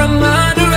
a murderer